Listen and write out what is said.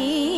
কে